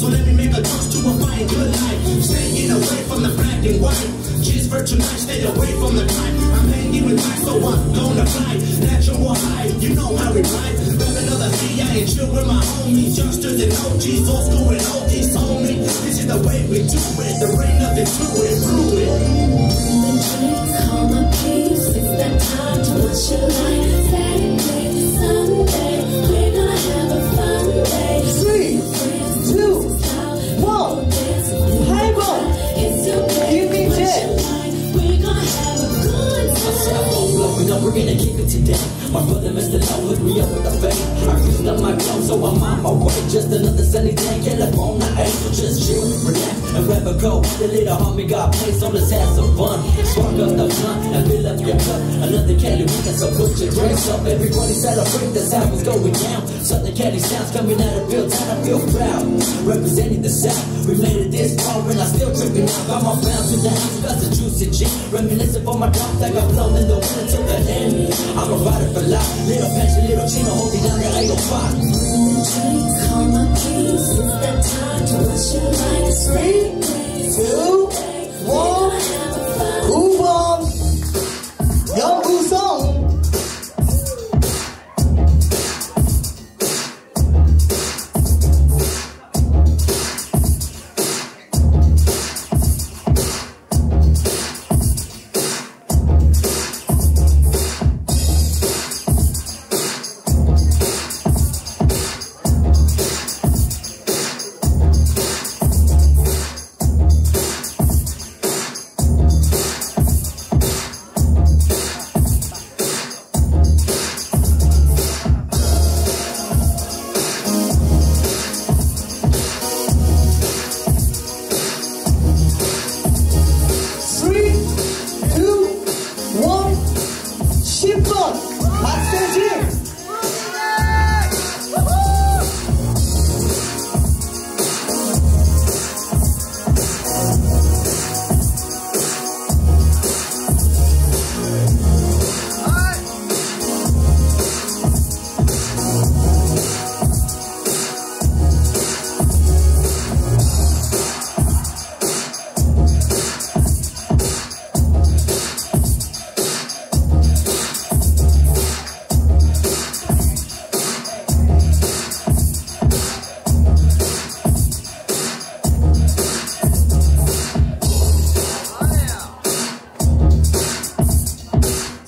So let me make a toast to a fine good life. Staying away from the black and white. Cheers for tonight, stay away from the crime. I'm hanging with my so I'm gonna fly. Natural high, you know how we ride. Grab another VI and chill with my homies. Youngsters and OGs, old school and oldies me. This is the way we do it. There ain't nothing to it, fluid. Call my peace, it's that time to watch your life. How it's going down. Southern Cali sounds coming out of Bill Town, I feel proud. Representing the South, we made it this far, and I still tripping out. Got my pounds to the house, got the juicy G. Reminiscing for my dog that got blown in the winter to the end. I'm a rider for life. Little passion, little chino, hold me down to 805. Call my peace, it's that time to watch your life. Three, two, one. Have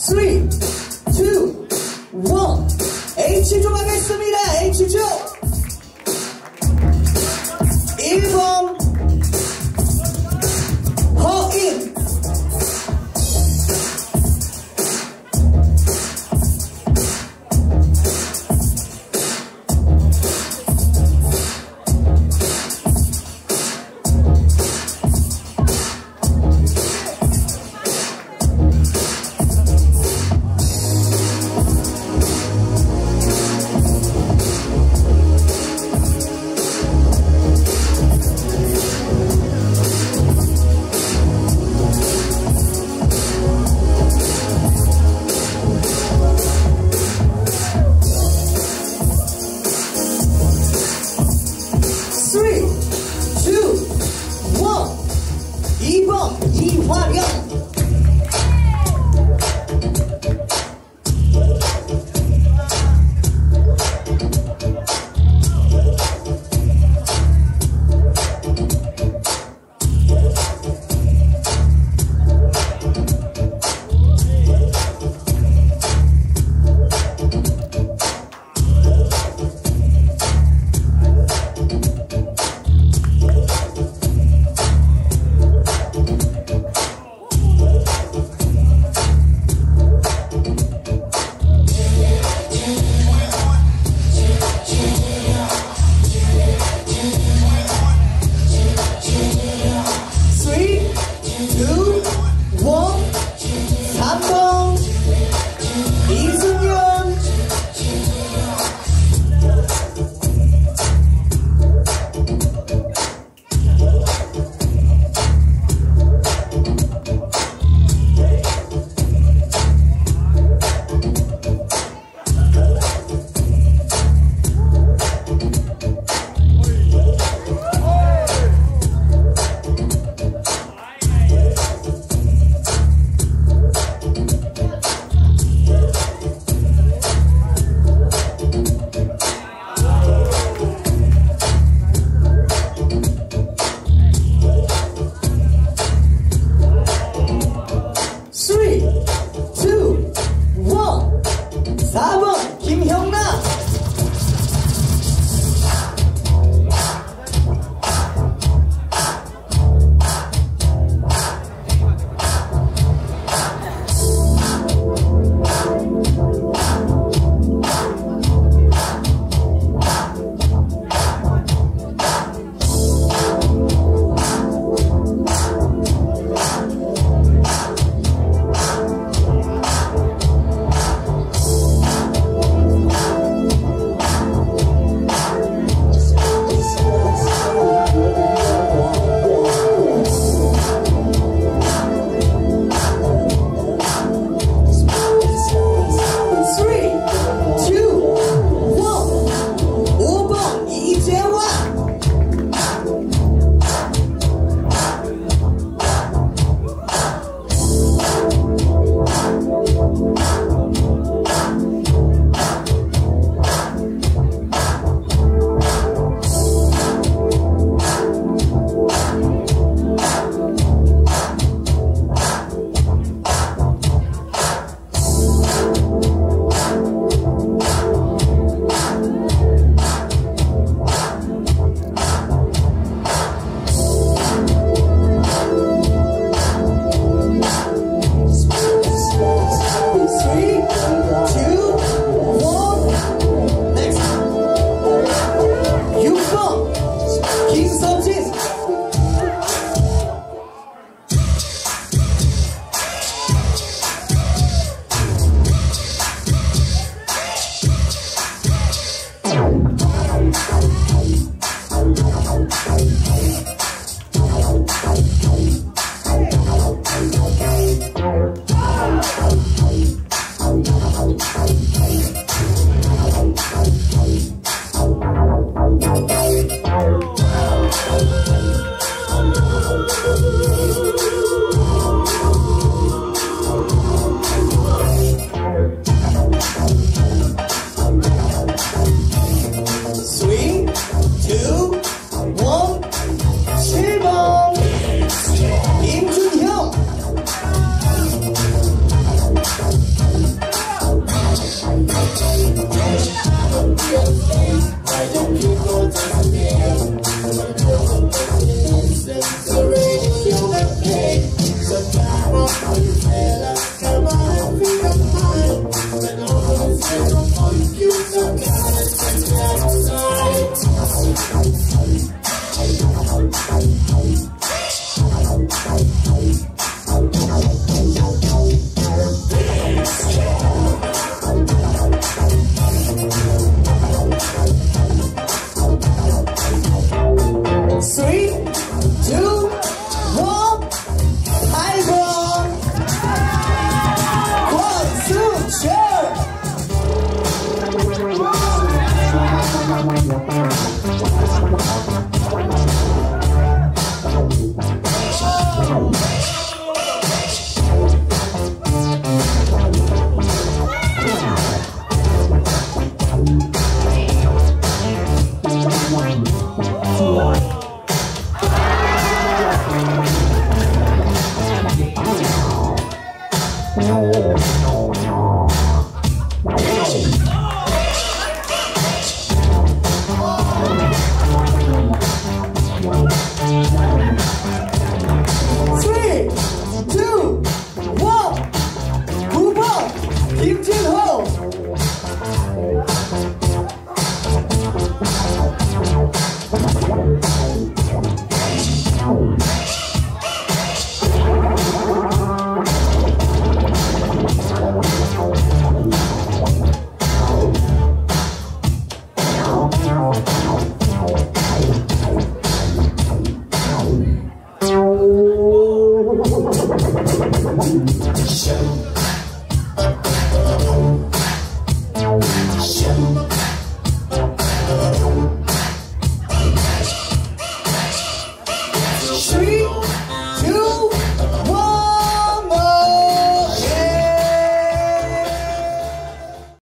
sweet.